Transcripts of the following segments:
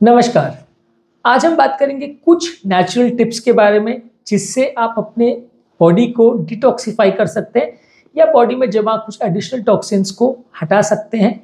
नमस्कार। आज हम बात करेंगे कुछ नेचुरल टिप्स के बारे में, जिससे आप अपने बॉडी को डिटॉक्सिफाई कर सकते हैं या बॉडी में जमा कुछ एडिशनल टॉक्सिन्स को हटा सकते हैं।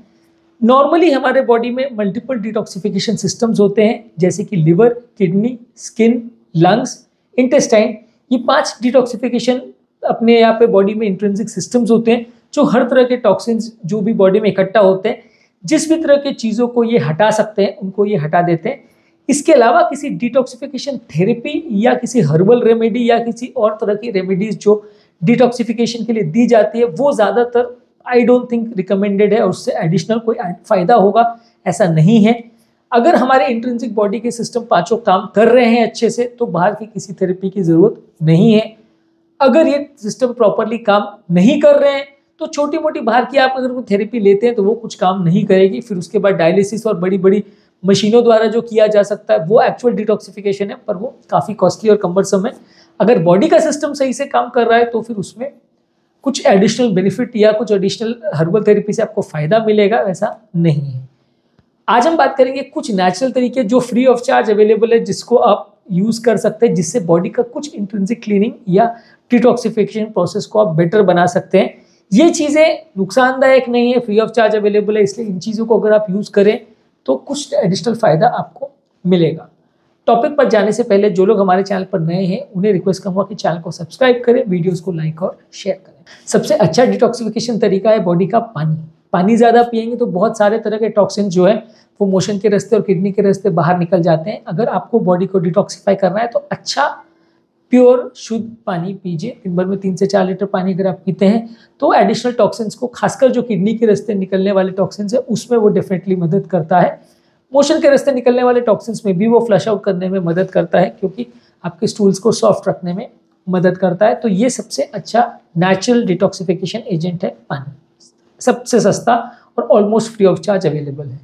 नॉर्मली हमारे बॉडी में मल्टीपल डिटॉक्सिफिकेशन सिस्टम्स होते हैं, जैसे कि liver kidney skin lungs intestine ये पाँच डिटॉक्सिफिकेशन अपने यहाँ पे बॉडी में इंट्रेंसिक सिस्टम्स होते हैं, जो हर तरह के टॉक्सिन्स जो भी बॉडी में इकट्ठा होते हैं जिस भी तरह की चीज़ों को ये हटा सकते हैं, उनको ये हटा देते हैं। इसके अलावा किसी डिटॉक्सिफिकेशन थेरेपी या किसी हर्बल रेमेडी या किसी और तरह की रेमेडीज जो डिटॉक्सिफिकेशन के लिए दी जाती है, वो ज़्यादातर आई डोंट थिंक रिकमेंडेड है, उससे एडिशनल कोई फ़ायदा होगा, ऐसा नहीं है। अगर हमारे इंट्रेंसिक बॉडी के सिस्टम पाँचों काम कर रहे हैं अच्छे से तो बाहर की किसी थेरेपी की ज़रूरत नहीं है। अगर ये सिस्टम प्रॉपरली काम नहीं कर रहे हैं तो छोटी मोटी बाहर की आप अगर वो थेरेपी लेते हैं तो वो कुछ काम नहीं करेगी, फिर उसके बाद डायलिसिस और बड़ी बड़ी मशीनों द्वारा जो किया जा सकता है, वो एक्चुअल डिटॉक्सिफिकेशन है, पर वो काफ़ी कॉस्टली और कम्बरसम है। अगर बॉडी का सिस्टम सही से काम कर रहा है तो फिर उसमें कुछ एडिशनल बेनिफिट या कुछ एडिशनल हर्बल थेरेपी से आपको फ़ायदा मिलेगा वैसा नहीं है। आज हम बात करेंगे कुछ नेचुरल तरीके जो फ्री ऑफ़ चार्ज अवेलेबल है, जिसको आप यूज़ कर सकते हैं, जिससे बॉडी का कुछ इंटेंसिक क्लीनिंग या डिटॉक्सिफिकेशन प्रोसेस को आप बेटर बना सकते हैं। ये चीज़ें नुकसानदायक नहीं है फ्री ऑफ़ चार्ज अवेलेबल है, इसलिए इन चीज़ों को अगर आप यूज़ करें तो कुछ एडिशनल फ़ायदा आपको मिलेगा। टॉपिक पर जाने से पहले जो लोग हमारे चैनल पर नए हैं, उन्हें रिक्वेस्ट करूँगा कि चैनल को सब्सक्राइब करें वीडियोस को लाइक और शेयर करें। सबसे अच्छा डिटॉक्सिफिकेशन तरीका है बॉडी का पानी। पानी ज़्यादा पियेंगे तो बहुत सारे तरह के टॉक्सिन जो है, वो मोशन के रास्ते और किडनी के रास्ते बाहर निकल जाते हैं। अगर आपको बॉडी को डिटॉक्सीफाई करना है तो अच्छा प्योर शुद्ध पानी पीजिए। दिन भर में तीन से चार लीटर पानी अगर आप पीते हैं तो एडिशनल टॉक्सिन्स को, खासकर जो किडनी के रास्ते निकलने वाले टॉक्सिन्स है, उसमें वो डेफिनेटली मदद करता है। मोशन के रास्ते निकलने वाले टॉक्सिन्स में भी वो फ्लश आउट करने में मदद करता है, क्योंकि आपके स्टूल्स को सॉफ्ट रखने में मदद करता है। तो ये सबसे अच्छा नेचुरल डिटॉक्सिफिकेशन एजेंट है पानी। सबसे सस्ता और almost free of charge available है।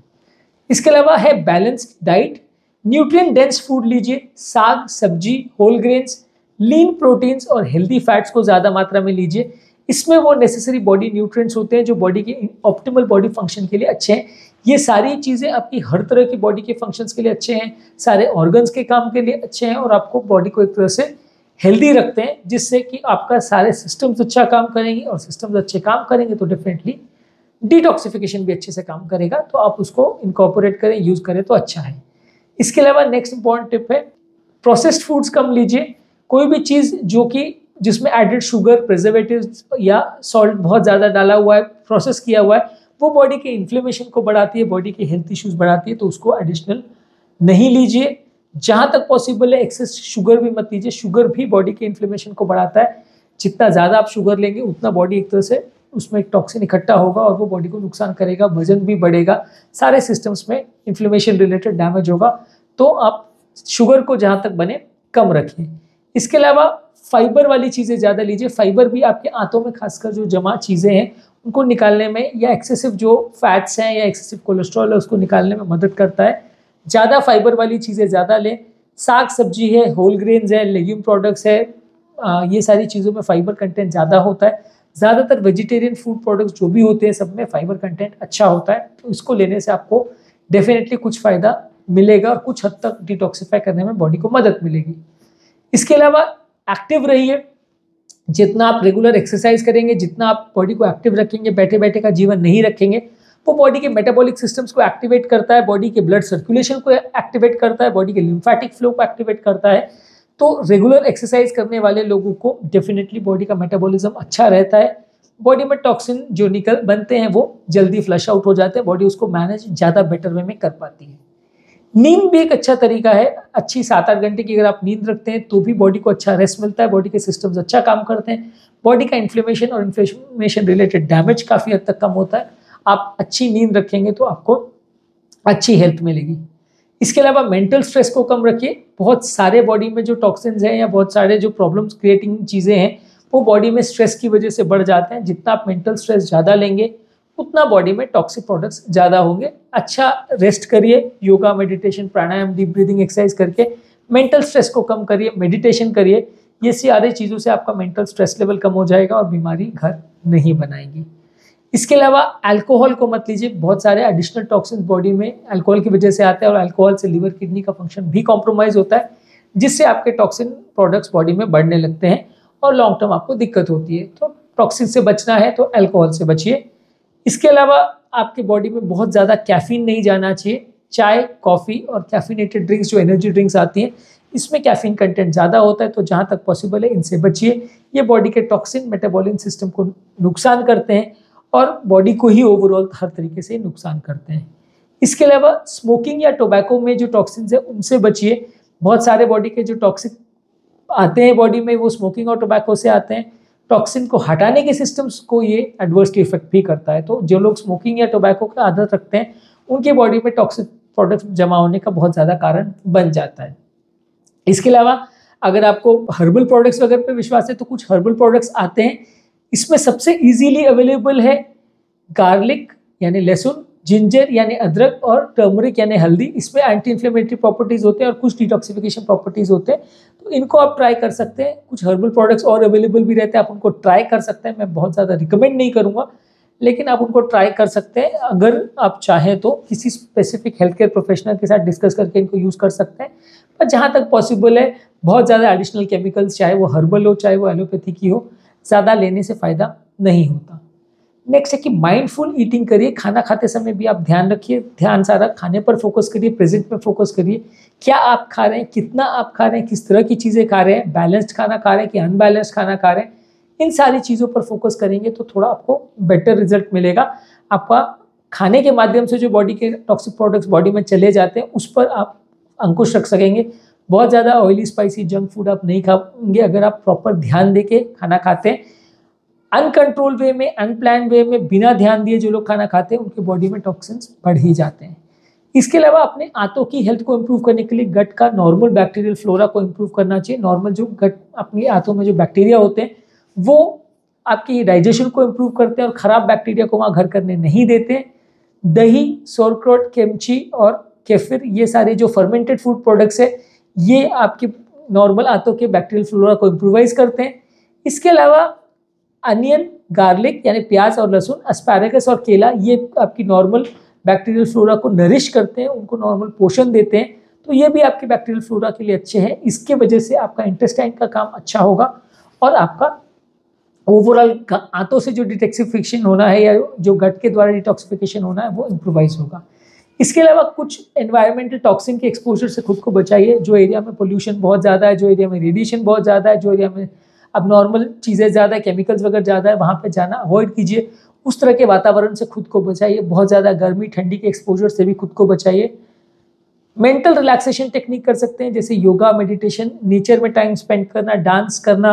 इसके अलावा है balance diet nutrient dense food लीजिए। साग, सब्ज़ी होल ग्रेन्स लीन प्रोटीन्स और हेल्दी फैट्स को ज़्यादा मात्रा में लीजिए। इसमें वो नेसेसरी बॉडी न्यूट्रिएंट्स होते हैं जो बॉडी के ऑप्टिमल बॉडी फ़ंक्शन के लिए अच्छे हैं। ये सारी चीज़ें आपकी हर तरह की बॉडी के फ़ंक्शंस के लिए अच्छे हैं, सारे ऑर्गन्स के काम के लिए अच्छे हैं और आपको बॉडी को एक तरह से हेल्दी रखते हैं, जिससे कि आपका सारे सिस्टम्स अच्छा काम करेंगे और सिस्टम्स अच्छे काम करेंगे तो डेफिनेटली डिटॉक्सिफिकेशन भी अच्छे से काम करेगा तो आप उसको इनकॉपोरेट करें यूज़ करें तो अच्छा है। इसके अलावा नेक्स्ट इंपॉर्टेंट टिप है प्रोसेस्ड फूड्स कम लीजिए। कोई भी चीज़ जो कि जिसमें एडेड शुगर प्रिजर्वेटिव या सॉल्ट बहुत ज़्यादा डाला हुआ है प्रोसेस किया हुआ है, वो बॉडी के इन्फ्लेमेशन को बढ़ाती है बॉडी के हेल्थ इश्यूज़ बढ़ाती है तो उसको एडिशनल नहीं लीजिए। जहाँ तक पॉसिबल है एक्सेस शुगर भी मत लीजिए शुगर भी बॉडी के इन्फ्लेमेशन को बढ़ाता है। जितना ज़्यादा आप शुगर लेंगे, उतना बॉडी एक तरह से उसमें एक टॉक्सिन इकट्ठा होगा और वो बॉडी को नुकसान करेगा, वज़न भी बढ़ेगा, सारे सिस्टम्स में इन्फ्लेमेशन रिलेटेड डैमेज होगा। तो आप शुगर को जहाँ तक बने, कम रखिए। इसके अलावा फाइबर वाली चीज़ें ज़्यादा लीजिए। फाइबर भी आपके आंतों में खासकर जो जमा चीज़ें हैं उनको निकालने में या एक्सेसिव जो फैट्स हैं या एक्सेसिव कोलेस्ट्रॉल है उसको निकालने में मदद करता है। ज़्यादा फाइबर वाली चीज़ें ज़्यादा लें। साग सब्ज़ी है होल ग्रेन्स है लेग्यूम प्रोडक्ट्स है आ, ये सारी चीज़ों में फाइबर कंटेंट ज़्यादा होता है। ज़्यादातर वेजिटेरियन फ़ूड प्रोडक्ट्स जो भी होते हैं सब में फाइबर कंटेंट अच्छा होता है। तो इसको लेने से आपको डेफिनेटली कुछ फ़ायदा मिलेगा और कुछ हद तक डिटॉक्सीफाई करने में बॉडी को मदद मिलेगी। इसके अलावा एक्टिव रहिए। जितना आप रेगुलर एक्सरसाइज करेंगे, जितना आप बॉडी को एक्टिव रखेंगे बैठे बैठे का जीवन नहीं रखेंगे, वो बॉडी के मेटाबॉलिक सिस्टम्स को एक्टिवेट करता है बॉडी के ब्लड सर्कुलेशन को एक्टिवेट करता है बॉडी के लिम्फेटिक फ्लो को एक्टिवेट करता है। तो रेगुलर एक्सरसाइज करने वाले लोगों को डेफिनेटली बॉडी का मेटाबॉलिज्म अच्छा रहता है। बॉडी में टॉक्सिन जो निकल, बनते हैं, वो जल्दी फ्लश आउट हो जाते हैं बॉडी उसको मैनेज ज़्यादा बेटर वे में कर पाती है। नींद भी एक अच्छा तरीका है। अच्छी सात आठ घंटे की अगर आप नींद रखते हैं तो भी बॉडी को अच्छा रेस्ट मिलता है। बॉडी के सिस्टम्स अच्छा काम करते हैं। बॉडी का इन्फ्लेमेशन और इन्फ्लेमेशन रिलेटेड डैमेज काफ़ी हद तक कम होता है। आप अच्छी नींद रखेंगे तो आपको अच्छी हेल्थ मिलेगी। इसके अलावा मेंटल स्ट्रेस को कम रखिए। बहुत सारे बॉडी में जो टॉक्सिन्स हैं या बहुत सारे जो प्रॉब्लम्स क्रिएटिंग चीज़ें हैं, वो बॉडी में स्ट्रेस की वजह से बढ़ जाते हैं। जितना आप मेंटल स्ट्रेस ज़्यादा लेंगे उतना बॉडी में टॉक्सिक प्रोडक्ट्स ज़्यादा होंगे। अच्छा रेस्ट करिए yoga meditation pranayama deep breathing exercise करके मेंटल स्ट्रेस को कम करिए मेडिटेशन करिए। ये सारी चीज़ों से आपका मेंटल स्ट्रेस लेवल कम हो जाएगा और बीमारी घर नहीं बनाएगी। इसके अलावा अल्कोहल को मत लीजिए। बहुत सारे एडिशनल टॉक्सिन बॉडी में अल्कोहल की वजह से आते हैं और अल्कोहल से लीवर किडनी का फ़ंक्शन भी कॉम्प्रोमाइज होता है, जिससे आपके टॉक्सिन प्रोडक्ट्स बॉडी में बढ़ने लगते हैं और लॉन्ग टर्म आपको दिक्कत होती है। तो टॉक्सिन से बचना है तो अल्कोहल से बचिए। इसके अलावा आपके बॉडी में बहुत ज़्यादा कैफीन नहीं जाना चाहिए। चाय कॉफ़ी और कैफिनेटेड ड्रिंक्स जो एनर्जी ड्रिंक्स आती हैं, इसमें कैफीन कंटेंट ज़्यादा होता है तो जहाँ तक पॉसिबल है, इनसे बचिए। ये बॉडी के टॉक्सिन मेटाबॉलिक सिस्टम को नुकसान करते हैं और बॉडी को ही ओवरऑल हर तरीके से नुकसान करते हैं। इसके अलावा स्मोकिंग या टोबैको में जो टॉक्सिन्स है, उनसे बचिए। बहुत सारे बॉडी के जो टॉक्सिक आते हैं बॉडी में, वो स्मोकिंग और टोबैको से आते हैं। टॉक्सिन को हटाने के सिस्टम्स को ये एडवर्सली इफ़ेक्ट भी करता है। तो जो लोग स्मोकिंग या टोबैको की आदत रखते हैं, उनके बॉडी में टॉक्सिक प्रोडक्ट जमा होने का बहुत ज़्यादा कारण बन जाता है। इसके अलावा, अगर आपको हर्बल प्रोडक्ट्स वगैरह पे विश्वास है तो कुछ हर्बल प्रोडक्ट्स आते हैं। इसमें सबसे इजीली अवेलेबल है गार्लिक यानी लहसुन जिंजर यानी अदरक और टर्मरिक यानी हल्दी, इसमें एंटी इन्फ्लेमेटरी प्रॉपर्टीज़ होते हैं और कुछ डिटॉक्सिफिकेशन प्रॉपर्टीज़ होते हैं। तो इनको आप ट्राई कर सकते हैं। कुछ हर्बल प्रोडक्ट्स और अवेलेबल भी रहते हैं, आप उनको ट्राई कर सकते हैं। मैं बहुत ज़्यादा रिकमेंड नहीं करूँगा, लेकिन आप उनको ट्राई कर सकते हैं। अगर आप चाहें तो किसी स्पेसिफिक हेल्थ केयर प्रोफेशनल के साथ डिस्कस करके इनको यूज़ कर सकते हैं। पर जहाँ तक पॉसिबल है, बहुत ज़्यादा एडिशनल केमिकल्स चाहे वो हर्बल हो, चाहे वो एलोपैथी की हो, ज़्यादा लेने से फ़ायदा नहीं होता। नेक्स्ट है कि माइंडफुल ईटिंग करिए, खाना खाते समय भी आप ध्यान रखिए, ध्यान सारा खाने पर फोकस करिए प्रेजेंट पर फोकस करिए। क्या आप खा रहे हैं, कितना आप खा रहे हैं, किस तरह की चीज़ें खा रहे हैं बैलेंस्ड खाना खा रहे हैं कि अनबैलेंस्ड खाना खा रहे हैं, इन सारी चीज़ों पर फोकस करेंगे तो थोड़ा आपको बेटर रिज़ल्ट मिलेगा। आपका खाने के माध्यम से जो बॉडी के टॉक्सिक प्रोडक्ट्स बॉडी में चले जाते हैं, उस पर आप अंकुश रख सकेंगे। बहुत ज़्यादा ऑयली स्पाइसी जंक फ़ूड आप नहीं खाएँगे अगर आप प्रॉपर ध्यान दे के खाना खाते हैं अनकंट्रोल वे में अनप्लान वे में, बिना ध्यान दिए जो लोग खाना खाते हैं, उनके बॉडी में टॉक्सिन्स बढ़ ही जाते हैं। इसके अलावा अपने आंतों की हेल्थ को इम्प्रूव करने के लिए गट का नॉर्मल बैक्टीरियल फ्लोरा को इम्प्रूव करना चाहिए। नॉर्मल जो गट अपने आंतों में जो बैक्टीरिया होते हैं, वो आपकी डाइजेशन को इम्प्रूव करते हैं और ख़राब बैक्टीरिया को वहाँ घर करने नहीं देते दही सोरक्रोट केमची और केफिर ये सारे जो फर्मेंटेड फ़ूड प्रोडक्ट्स है, ये आपके नॉर्मल आंतों के बैक्टीरियल फ्लोरा को इम्प्रोवाइज करते हैं। इसके अलावा अनियन, गार्लिक, यानी प्याज और लहसुन अस्पैरेगस और केला, ये आपकी नॉर्मल बैक्टीरियल फ्लोरा को नरिश करते हैं, उनको नॉर्मल पोषण देते हैं। तो ये भी आपके बैक्टीरियल फ्लोरा के लिए अच्छे हैं। इसके वजह से आपका इंटेस्टाइन का काम अच्छा होगा और आपका ओवरऑल आंतों से जो डिटॉक्सिफिकेशन होना है या जो गट के द्वारा डिटॉक्सिफिकेशन होना है, वो इम्प्रोवाइज होगा। इसके अलावा कुछ एनवायरमेंटल टॉक्सिन के एक्सपोजर से खुद को बचाइए। जो एरिया में पोल्यूशन बहुत ज़्यादा है, जो एरिया में रेडिएशन बहुत ज़्यादा है, जो एरिया में अब नॉर्मल चीज़ें ज़्यादा केमिकल्स वगैरह ज़्यादा है, वहाँ पर जाना अवॉइड कीजिए। उस तरह के वातावरण से खुद को बचाइए। बहुत ज़्यादा गर्मी, ठंडी के एक्सपोजर से भी खुद को बचाइए। मेंटल रिलैक्सेशन टेक्निक कर सकते हैं, जैसे योगा मेडिटेशन नेचर में टाइम स्पेंड करना डांस करना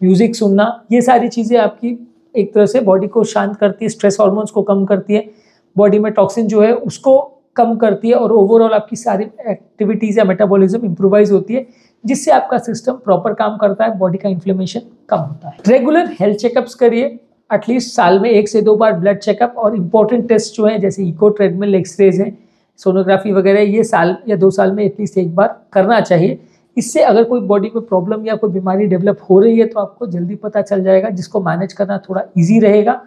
म्यूज़िक सुनना, ये सारी चीज़ें आपकी एक तरह से बॉडी को शांत करती है स्ट्रेस हॉर्मोन्स को कम करती है। बॉडी में टॉक्सिन जो है, उसको कम करती है और ओवरऑल आपकी सारी एक्टिविटीज़ या मेटाबॉलिज्म इंप्रोवाइज होती है। जिससे आपका सिस्टम प्रॉपर काम करता है बॉडी का इन्फ्लेमेशन कम होता है। रेगुलर हेल्थ चेकअप्स करिए एटलीस्ट साल में एक से दो बार ब्लड चेकअप और इम्पोर्टेंट टेस्ट जो हैं, जैसे इको ट्रेडमिल एक्सरेज हैं सोनोग्राफी वगैरह, ये साल या दो साल में एटलीस्ट एक बार करना चाहिए। इससे अगर कोई बॉडी में प्रॉब्लम या कोई बीमारी डेवलप हो रही है तो आपको जल्दी पता चल जाएगा, जिसको मैनेज करना थोड़ा ईजी रहेगा।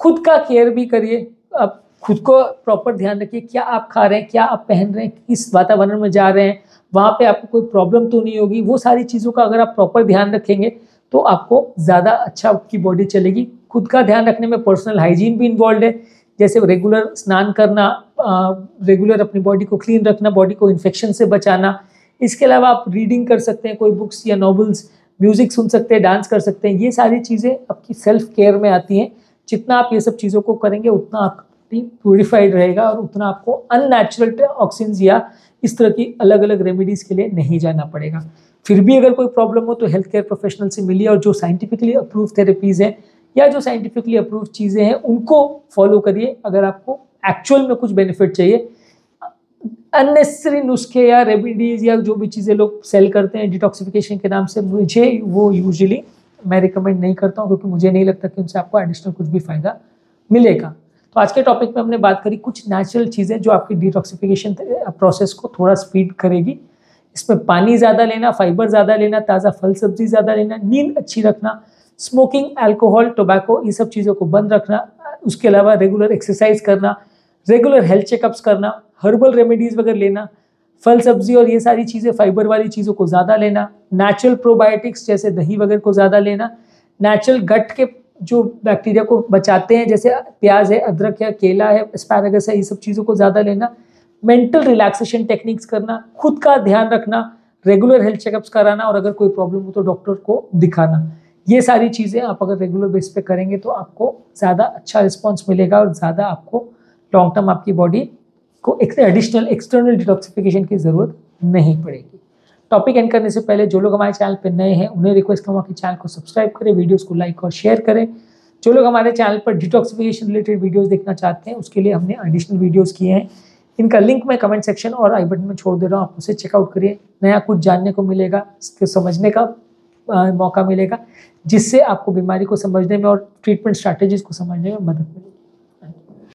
खुद का केयर भी करिए। आप खुद को प्रॉपर ध्यान रखिए, क्या आप खा रहे हैं, क्या आप पहन रहे हैं, किस वातावरण में जा रहे हैं वहाँ पे आपको कोई प्रॉब्लम तो नहीं होगी। वो सारी चीज़ों का अगर आप प्रॉपर ध्यान रखेंगे तो आपको ज़्यादा अच्छा आपकी बॉडी चलेगी। खुद का ध्यान रखने में पर्सनल हाइजीन भी इन्वॉल्व है। जैसे रेगुलर स्नान करना रेगुलर अपनी बॉडी को क्लीन रखना बॉडी को इन्फेक्शन से बचाना। इसके अलावा आप रीडिंग कर सकते हैं, कोई बुक्स या नॉवल्स म्यूज़िक सुन सकते हैं डांस कर सकते हैं। ये सारी चीज़ें आपकी सेल्फ केयर में आती हैं। जितना आप ये सब चीज़ों को करेंगे, उतना आपका प्योरीफाइड रहेगा और उतना आपको अननेचुरल ऑक्सीजन या इस तरह की अलग अलग रेमेडीज़ के लिए नहीं जाना पड़ेगा। फिर भी अगर कोई प्रॉब्लम हो तो हेल्थ केयर प्रोफेशनल से मिलिए और जो साइंटिफिकली अप्रूव थेरेपीज़ हैं या जो साइंटिफिकली अप्रूव चीज़ें हैं, उनको फॉलो करिए। अगर आपको एक्चुअल में कुछ बेनिफिट चाहिए अननेसेसरी नुस्खे या रेमेडीज़ या जो भी चीज़ें लोग सेल करते हैं डिटॉक्सिफिकेशन के नाम से, मुझे वो यूजुअली मैं रिकमेंड नहीं करता हूँ क्योंकि मुझे नहीं लगता कि उनसे आपको एडिशनल कुछ भी फ़ायदा मिलेगा। तो आज के टॉपिक में हमने बात करी कुछ नेचुरल चीज़ें जो आपकी डिटॉक्सिफिकेशन प्रोसेस को थोड़ा स्पीड करेगी। इसमें पानी ज़्यादा लेना फाइबर ज़्यादा लेना, ताज़ा फल, सब्ज़ी ज़्यादा लेना, नींद अच्छी रखना स्मोकिंग अल्कोहल टोबैको ये सब चीज़ों को बंद रखना उसके अलावा रेगुलर एक्सरसाइज करना रेगुलर हेल्थ चेकअप्स करना हर्बल रेमेडीज़ वगैरह लेना, फल, सब्ज़ी और ये सारी चीज़ें फाइबर वाली चीज़ों को ज़्यादा लेना नेचुरल प्रोबायोटिक्स जैसे दही वगैरह को ज़्यादा लेना नेचुरल गट के जो बैक्टीरिया को बचाते हैं, जैसे प्याज है, अदरक है, केला है स्पैरागस है, ये सब चीज़ों को ज़्यादा लेना। मेंटल रिलैक्सेशन टेक्निक्स करना, खुद का ध्यान रखना रेगुलर हेल्थ चेकअप्स कराना और अगर कोई प्रॉब्लम हो तो डॉक्टर को दिखाना। ये सारी चीज़ें आप अगर रेगुलर बेस पे करेंगे तो आपको ज़्यादा अच्छा रिस्पॉन्स मिलेगा और ज़्यादा आपको लॉन्ग टर्म आपकी बॉडी को एडिशनल एक्सटर्नल डिटॉक्सिफिकेशन की ज़रूरत नहीं पड़ेगी। टॉपिक एंड करने से पहले जो लोग हमारे चैनल पर नए हैं उन्हें रिक्वेस्ट करूँगा कि चैनल को सब्सक्राइब करें वीडियोस को लाइक और शेयर करें। जो लोग हमारे चैनल पर डिटॉक्सिफिकेशन रिलेटेड वीडियोस देखना चाहते हैं उसके लिए हमने एडिशनल वीडियोस किए हैं। इनका लिंक मैं कमेंट सेक्शन और आई बटन में छोड़ दे रहा हूँ आप उसे चेकआउट करिए। नया कुछ जानने को मिलेगा इसको समझने का आ, मौका मिलेगा जिससे आपको बीमारी को समझने में और ट्रीटमेंट स्ट्रैटेजीज को समझने में मदद मिलेगी।